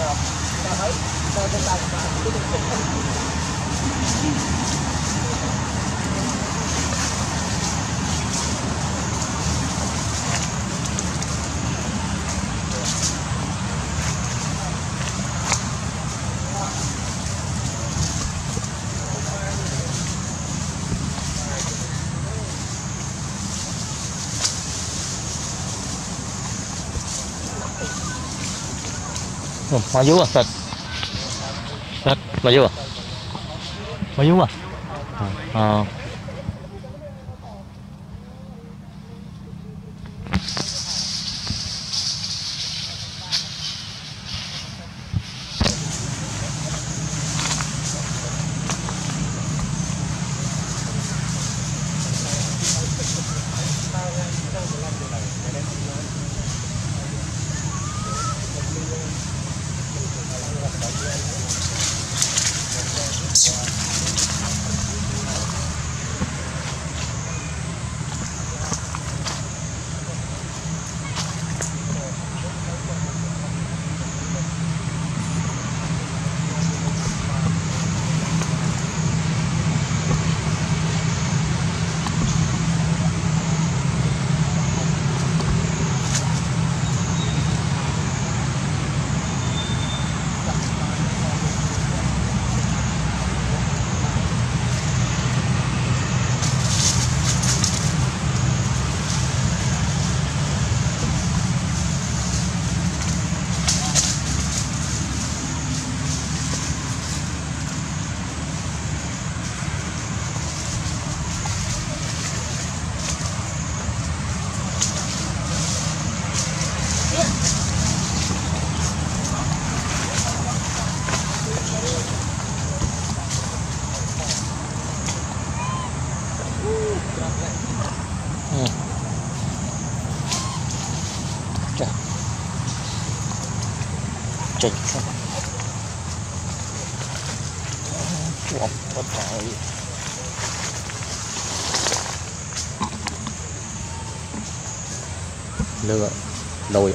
Ờ, cho thấy cho chúng ta cái chương trình Ừ, má vú à, thịt Thịt, má vú à? Má vú à? Ờ. à. Chỉnh xong chuột có trời lừa. Lồi